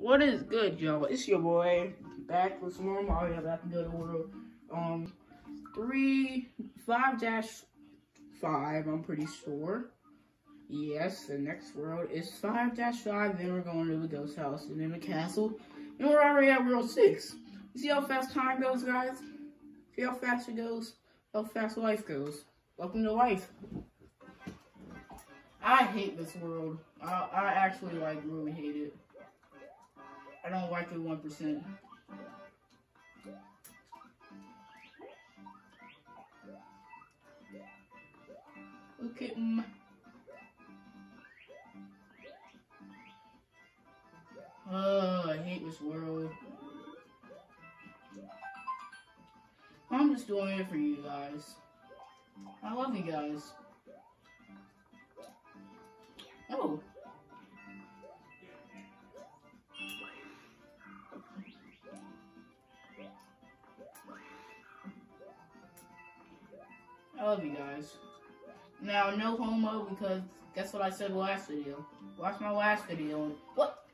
What is good, y'all? It's your boy back with some more Mario back in Good World. Um, three, five dash five. I'm pretty sure. Yes, the next world is five dash five. Then we're going to the ghost house and then the castle, and we're already at world six. See how fast time goes, guys? See how fast it goes? How fast life goes? Welcome to life. I hate this world. I, I actually like really hate it. I don't like it one percent. Okay. Mm. Oh, I hate this world. I'm just doing it for you guys. I love you guys. Oh. I love you guys. Now, no homo because guess what I said last video? Watch my last video. What?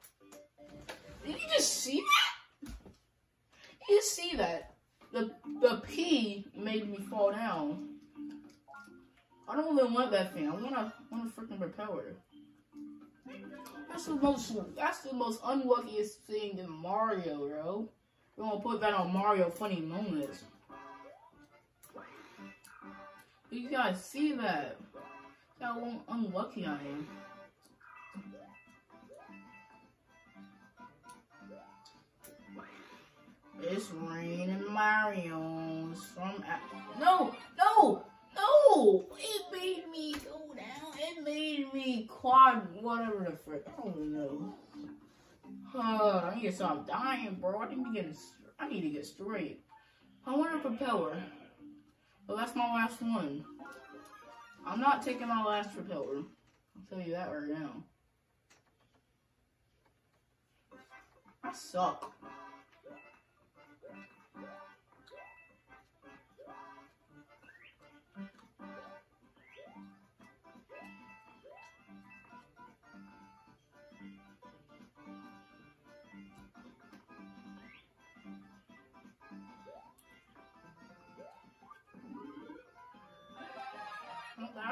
Did you just see that? Did you see that? The the P made me fall down. I don't even want that thing. I want a want a freaking propeller. That's the most that's the most unluckiest thing in Mario, bro. We're gonna put that on Mario funny moments. You guys see that? How unlucky I am. It's raining Mario's from. No, no, no! It made me go down. It made me quad whatever the frick. I don't know. Uh, I need to stop dying, bro. I need to get. I need to get straight. I want a propeller. Well, that's my last one. I'm not taking my last propeller. I'll tell you that right now. I suck.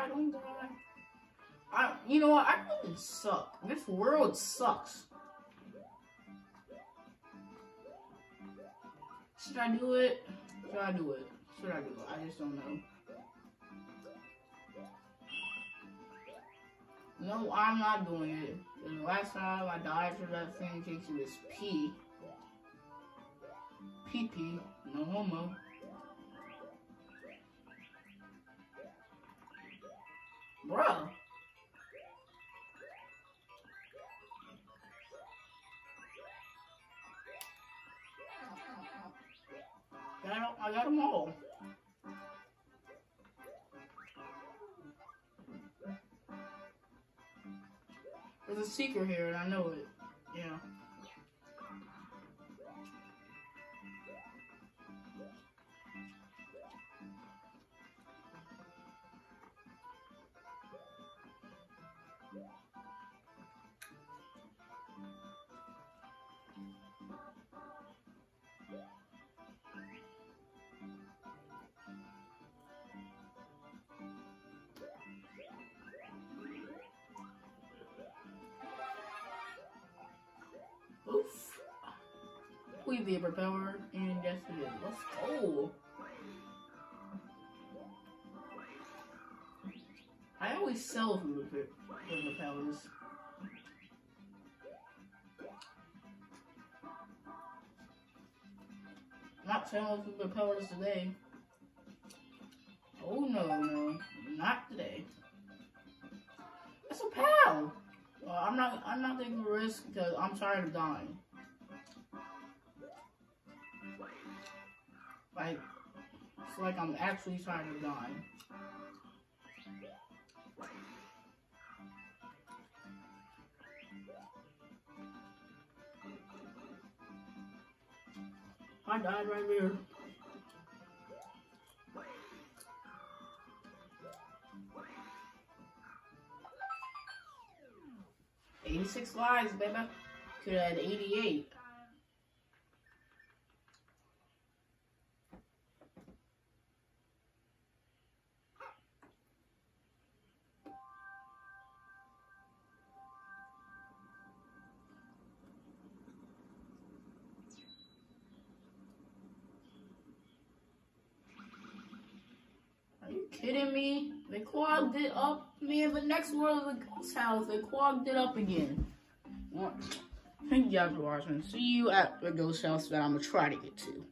I don't die. I, you know what? I really suck. This world sucks. Should I do it? Should I do it? Should I do it? I just don't know. No, I'm not doing it. The last time I died for that thing takes you is P. PP, no homo. Bruh. Got, I got them all. There's a secret here and I know it. Yeah. Oof. Be a propeller, and yes it is. Let's go. I always sell for the propellers. Not selling for propellers today. Oh no, no, not today. That's a pal. Well, I'm not. I'm not taking the risk because I'm tired of dying. Like, it's like I'm actually tired of dying. I died right there. 86 lives, baby. Could have had 88. Are you kidding me? They clogged it up. Man, the next world of the ghost house, they clogged it up again. What? Thank you guys for watching. See you at the ghost house that I'm gonna try to get to.